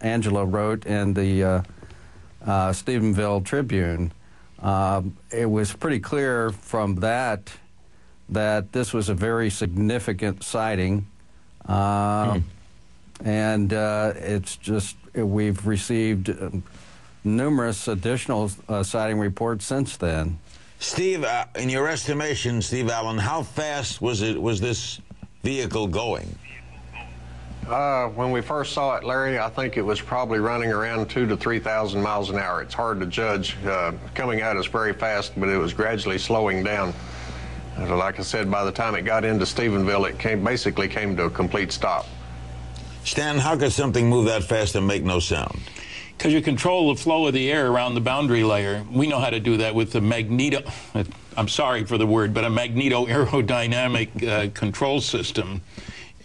Angela wrote in the uh, uh, Stephenville Tribune, um, it was pretty clear from that that this was a very significant sighting. Uh, hmm. And uh, it's just, we've received uh, numerous additional uh, sighting reports since then. Steve, uh, in your estimation, Steve Allen, how fast was it? Was this vehicle going? Uh, when we first saw it, Larry, I think it was probably running around two to 3,000 miles an hour. It's hard to judge. Uh, coming at us very fast, but it was gradually slowing down. Like I said, by the time it got into Stephenville, it came basically came to a complete stop. Stan, how could something move that fast and make no sound? Because you control the flow of the air around the boundary layer. We know how to do that with the magneto. I'm sorry for the word, but a magneto aerodynamic uh, control system.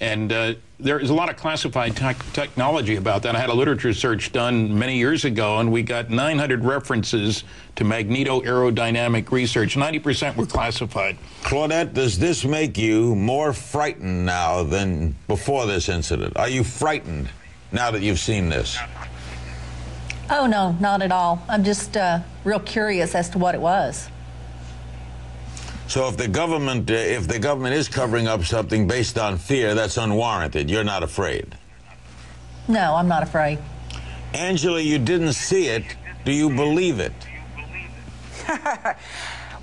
And uh, there is a lot of classified te technology about that. I had a literature search done many years ago, and we got 900 references to magneto aerodynamic research. 90% were classified. Claudette, does this make you more frightened now than before this incident? Are you frightened now that you've seen this? Oh, no, not at all. I'm just uh, real curious as to what it was. So if the government, uh, if the government is covering up something based on fear, that's unwarranted. You're not afraid. No, I'm not afraid. Angela, you didn't see it. Do you believe it?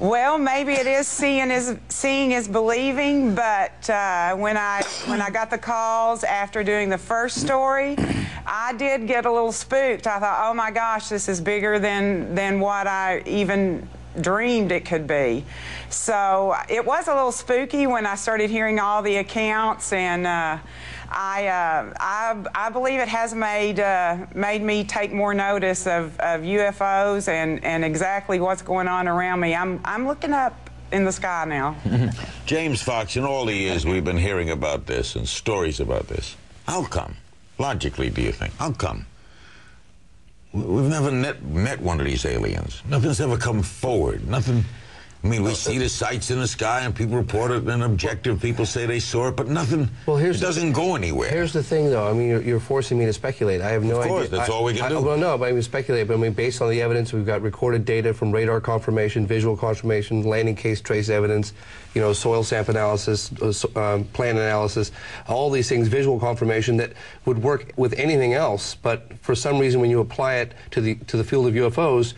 well, maybe it is seeing is seeing is believing. But uh, when I when I got the calls after doing the first story, I did get a little spooked. I thought, oh my gosh, this is bigger than than what I even dreamed it could be. So it was a little spooky when I started hearing all the accounts, and uh, I, uh, I, I believe it has made uh, made me take more notice of, of UFOs and, and exactly what's going on around me. I'm I'm looking up in the sky now. James Fox, in all the years we've been hearing about this and stories about this, how come? Logically, do you think? How come? We've never met, met one of these aliens. Nothing's ever come forward. Nothing. I mean, we see the sights in the sky, and people report it, and objective people say they saw it, but nothing. Well, here's it doesn't the, go anywhere. Here's the thing, though. I mean, you're, you're, forcing me to speculate. I have no idea. Of course, idea. that's I, all we can I, do. Well, no, but I mean, speculate. But I mean, based on the evidence, we've got recorded data from radar confirmation, visual confirmation, landing case trace evidence, you know, soil sample analysis, uh, um, plan analysis, all these things, visual confirmation that would work with anything else. But for some reason, when you apply it to the to the field of UFOs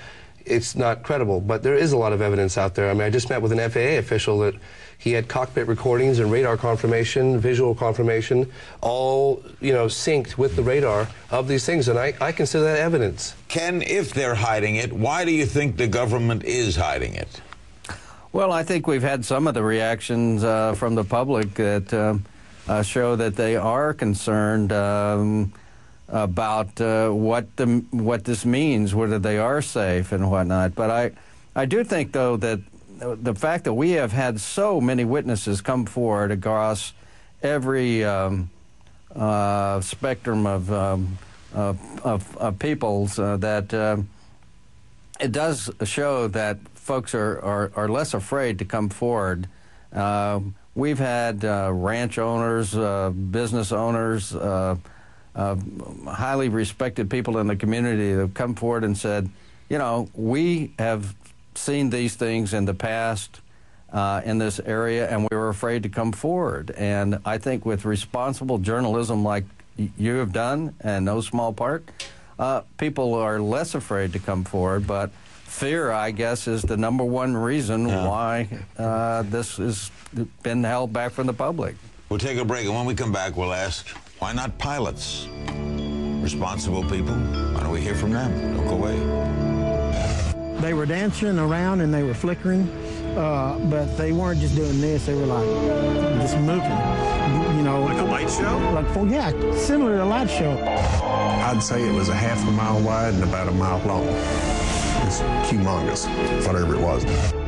it's not credible. But there is a lot of evidence out there. I mean, I just met with an FAA official that he had cockpit recordings and radar confirmation, visual confirmation, all you know synced with the radar of these things, and I, I consider that evidence. Ken, if they're hiding it, why do you think the government is hiding it? Well, I think we've had some of the reactions uh, from the public that uh, uh, show that they are concerned. Um, about uh, what the what this means, whether they are safe and whatnot. But I, I do think though that the fact that we have had so many witnesses come forward across every um, uh, spectrum of, um, of, of, of, peoples uh, that uh, it does show that folks are, are, are, less afraid to come forward. Uh, we've had uh, ranch owners, business owners, uh, highly respected people in the community that have come forward and said, you know, we have seen these things in the past uh, in this area, and we were afraid to come forward. And I think with responsible journalism like you have done, and no small part, uh, people are less afraid to come forward. But fear, I guess, is the number one reason yeah. why uh, this has been held back from the public. We'll take a break, and when we come back, we'll ask why not pilots? Responsible people. Why don't we hear from them? Don't go away. They were dancing around and they were flickering, uh, but they weren't just doing this. They were like just moving. You know, like a light show. Like for yeah, similar to a light show. I'd say it was a half a mile wide and about a mile long. It's humongous, whatever it was.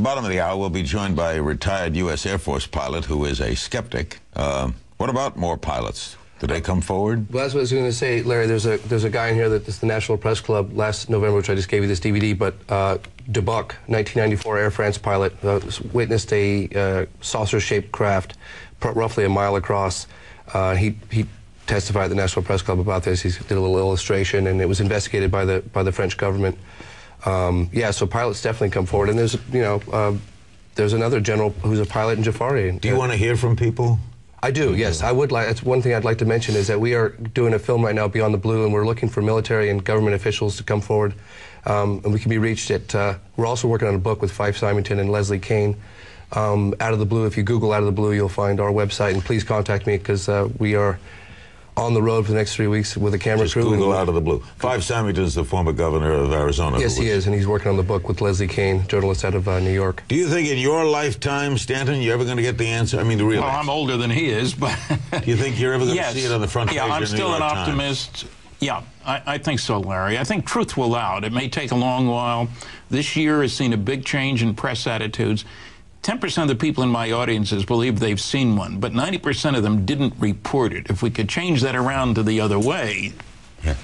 The bottom of the hour, we'll be joined by a retired U.S. Air Force pilot who is a skeptic. Uh, what about more pilots? Did they come forward? Well, that's what I was going to say, Larry. There's a there's a guy in here that is the National Press Club last November, which I just gave you this DVD. But uh, Duboc, 1994 Air France pilot, uh, witnessed a uh, saucer-shaped craft, roughly a mile across. Uh, he he testified at the National Press Club about this. He did a little illustration, and it was investigated by the by the French government. Um, yeah, so pilots definitely come forward, and there's you know uh, there's another general who's a pilot in Jafari. Do you want to hear from people? I do, yes. I would like. That's one thing I'd like to mention is that we are doing a film right now, Beyond the Blue, and we're looking for military and government officials to come forward, um, and we can be reached at. Uh, we're also working on a book with Fife Symington and Leslie Kean. Um, out of the blue, if you Google Out of the Blue, you'll find our website, and please contact me because uh, we are on the road for the next three weeks with a camera Just crew. Google and- out of the blue. Fife Symington's the former governor of Arizona. Yes, who he is, and he's working on the book with Leslie Kean, journalist out of uh, New York. Do you think in your lifetime, Stanton, you're ever going to get the answer? I mean, the real Well, I'm older than he is, but. Do you think you're ever going to yes. see it on the front yeah, page I'm of the still New an York Times? optimist. Yeah, I, I think so, Larry. I think truth will out. It may take a long while. This year has seen a big change in press attitudes. 10% of the people in my audiences believe they've seen one, but 90% of them didn't report it. If we could change that around to the other way,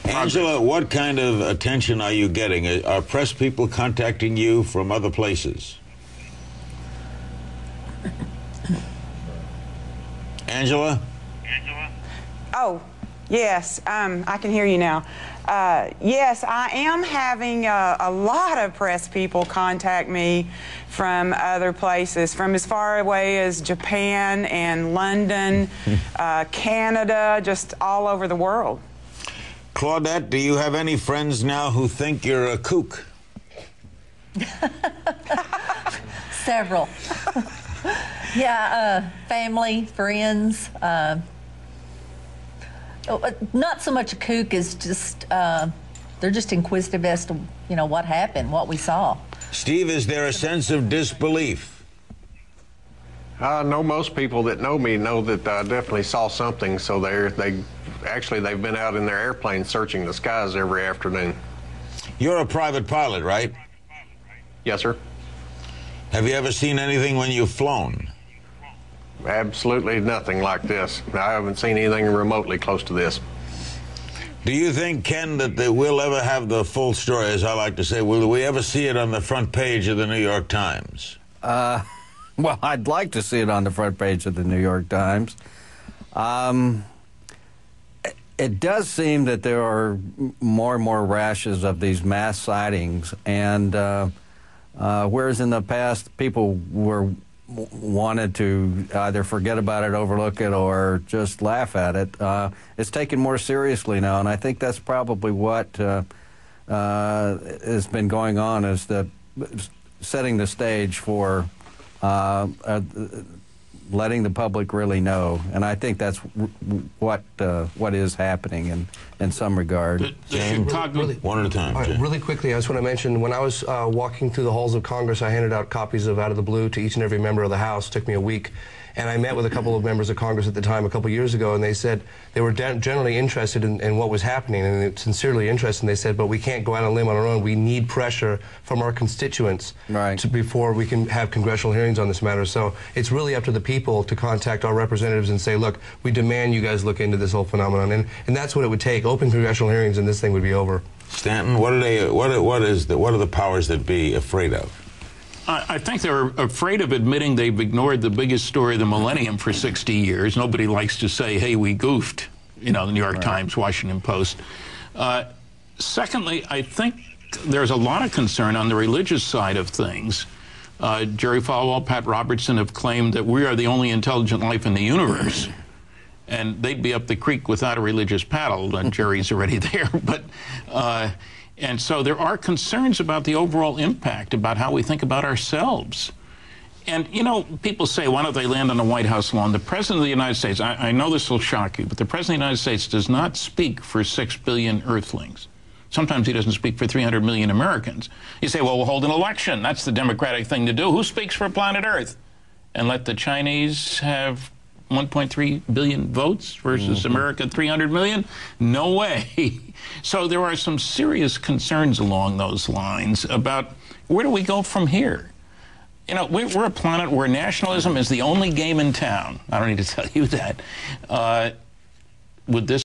Angela, what kind of attention are you getting? Uh, Are press people contacting you from other places? Angela? Angela? Oh, yes, um, I can hear you now. Uh, yes, I am having uh, a lot of press people contact me from other places, from as far away as Japan and London, uh, Canada, just all over the world. Claudette, do you have any friends now who think you're a kook? Several. yeah, uh, family, friends. Uh, oh, uh, not so much a kook as just uh, they're just inquisitive as to you know what happened, what we saw. Steve, is there a sense of disbelief? I know most people that know me know that I definitely saw something, so they're, they actually they've been out in their airplane searching the skies every afternoon. You're a private pilot, right? Yes, sir. Have you ever seen anything when you've flown? Absolutely nothing like this. I haven't seen anything remotely close to this. Do you think, Ken, that, that we'll ever have the full story, as I like to say? Will we ever see it on the front page of the New York Times? Uh, well, I'd like to see it on the front page of the New York Times. Um, it- it does seem that there are more and more rashes of these mass sightings, and uh, uh, whereas in the past people were w- wanted to either forget about it, overlook it, or just laugh at it, uh, it's taken more seriously now, and I think that's probably what uh, uh, has been going on is that setting the stage for uh, uh, letting the public really know, and I think that's w- w- what uh, what is happening in in some regard. the, the Chicago. really- One at a time. All right, Jim. really quickly, I just want to mention when I was uh, walking through the halls of Congress, I handed out copies of Out of the Blue to each and every member of the House. It took me a week. And I met with a couple of members of Congress at the time a couple years ago, and they said they were generally interested in, in what was happening and they sincerely interested. And they said, but we can't go out on a limb on our own. We need pressure from our constituents Right. to, before we can have congressional hearings on this matter. So it's really up to the people to contact our representatives and say, look, we demand you guys look into this whole phenomenon. And, and that's what it would take. Open congressional hearings, and this thing would be over. Stanton, what are they? What are, what is the, what are the powers that be afraid of? I think they're afraid of admitting they've ignored the biggest story of the millennium for 60 years. Nobody likes to say, hey, we goofed, you know, the New York Times, Washington Post. Uh, secondly, I think there's a lot of concern on the religious side of things. Uh, Jerry Falwell, Pat Robertson have claimed that we are the only intelligent life in the universe. And they'd be up the creek without a religious paddle, and Jerry's already there. But, uh, and so there are concerns about the overall impact, about how we think about ourselves. And, you know, people say, why don't they land on the White House lawn? The President of the United States, I, I know this will shock you, but the President of the United States does not speak for six billion earthlings. Sometimes he doesn't speak for 300 million Americans. You say, well, we'll hold an election. That's the democratic thing to do. Who speaks for planet Earth? And let the Chinese have 1.3 billion votes versus America 300 million? No way. so there are some serious concerns along those lines about where do we go from here? You know, we're, we're a planet where nationalism is the only game in town. I don't need to tell you that. Uh, would this